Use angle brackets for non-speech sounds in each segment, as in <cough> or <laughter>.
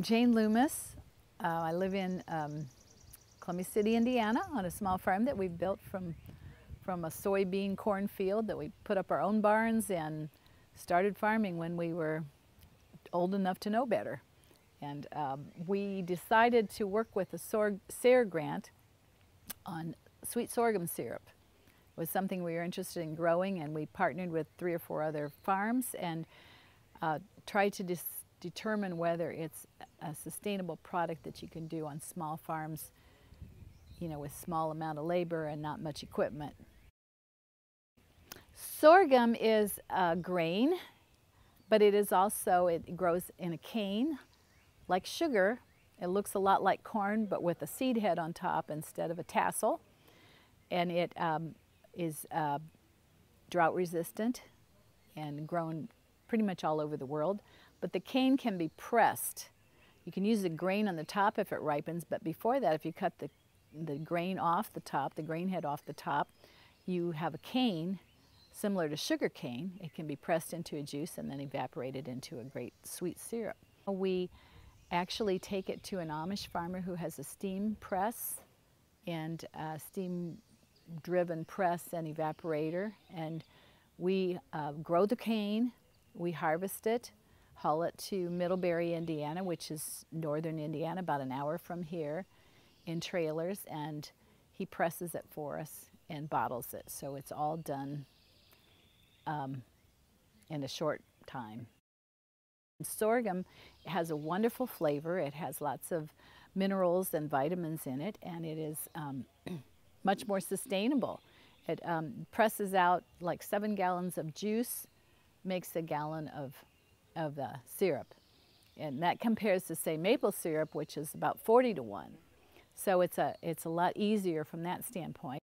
I'm Jane Loomis. Uh, I live in um, Columbia City, Indiana on a small farm that we've built from, from a soybean cornfield that we put up our own barns and started farming when we were old enough to know better. And um, we decided to work with a SARE grant on sweet sorghum syrup. It was something we were interested in growing and we partnered with three or four other farms and uh, tried to determine whether it's a sustainable product that you can do on small farms, you know, with small amount of labor and not much equipment. Sorghum is a grain, but it is also, it grows in a cane. Like sugar, it looks a lot like corn, but with a seed head on top instead of a tassel. And it um, is uh, drought resistant and grown pretty much all over the world. But the cane can be pressed. You can use the grain on the top if it ripens, but before that, if you cut the, the grain off the top, the grain head off the top, you have a cane similar to sugar cane. It can be pressed into a juice and then evaporated into a great sweet syrup. We actually take it to an Amish farmer who has a steam press and a steam driven press and evaporator and we uh, grow the cane, we harvest it, haul it to Middlebury, Indiana, which is northern Indiana, about an hour from here, in trailers, and he presses it for us and bottles it. So it's all done um, in a short time. Sorghum has a wonderful flavor. It has lots of minerals and vitamins in it, and it is um, <clears throat> much more sustainable. It um, presses out like seven gallons of juice, makes a gallon of of the syrup. And that compares to say maple syrup, which is about 40 to 1. So it's a, it's a lot easier from that standpoint.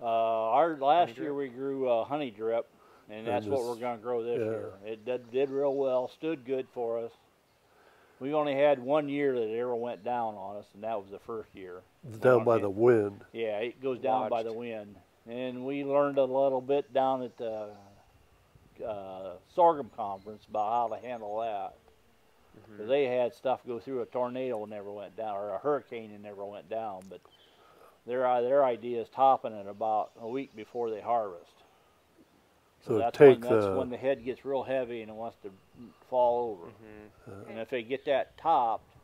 Uh, our last year we grew uh, honey drip, and that's what we're going to grow this yeah. year. It did, did real well, stood good for us. We only had one year that it ever went down on us, and that was the first year. It's down by the wind. Yeah, it goes down Watched. by the wind and we learned a little bit down at the uh, sorghum conference about how to handle that. Mm-hmm. They had stuff go through a tornado and never went down, or a hurricane and never went down. But their uh, their idea is topping it about a week before they harvest. So, so that's, when, that's when the head gets real heavy and it wants to fall over. Mm-hmm. And if they get that topped,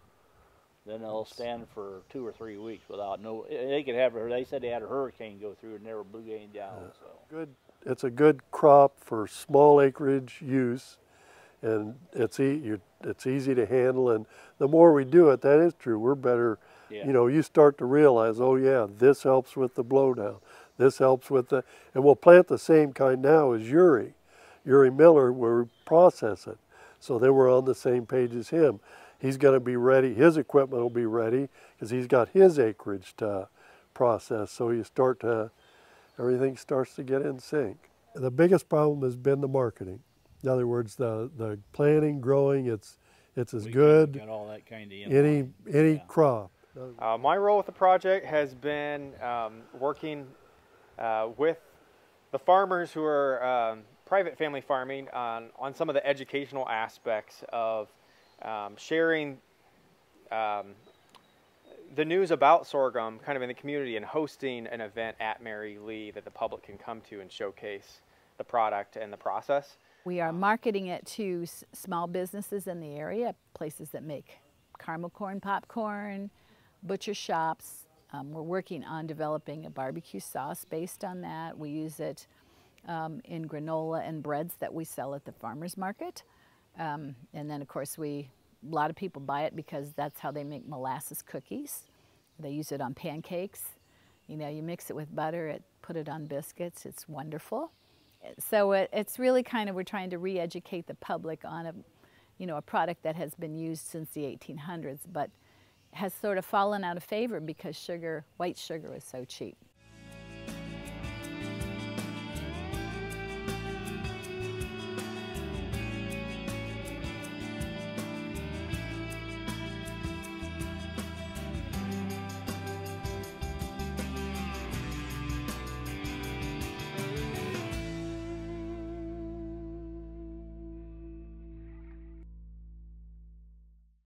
then they'll stand for two or three weeks without no. They could have. They said they had a hurricane go through and never blew anything down. Yeah. So good. It's a good crop for small acreage use, and it's e it's easy to handle. And the more we do it, that is true. We're better. Yeah. You know, you start to realize, oh yeah, this helps with the blowdown. This helps with the, and we'll plant the same kind now as Uri, Uri Miller, where we process it. So then we're on the same page as him he's going to be ready, his equipment will be ready because he's got his acreage to process. So you start to, everything starts to get in sync. The biggest problem has been the marketing. In other words, the, the planting, growing, it's, it's as we good kind of any, any yeah. crop. Uh, my role with the project has been um, working uh, with the farmers who are um, private family farming on, on some of the educational aspects of um, sharing um, the news about sorghum kind of in the community and hosting an event at Merry Lea that the public can come to and showcase the product and the process. We are marketing it to small businesses in the area, places that make caramel corn popcorn, butcher shops. Um, we're working on developing a barbecue sauce based on that. We use it um, in granola and breads that we sell at the farmer's market. Um, and then of course we, a lot of people buy it because that's how they make molasses cookies. They use it on pancakes. You know, you mix it with butter, it, put it on biscuits, it's wonderful. So it, it's really kind of, we're trying to re-educate the public on a, you know, a product that has been used since the 1800s, but has sort of fallen out of favor because sugar, white sugar is so cheap.